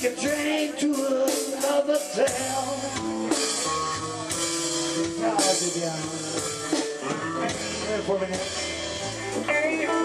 take a train to another town. Now, I'll be down. Wait for a minute.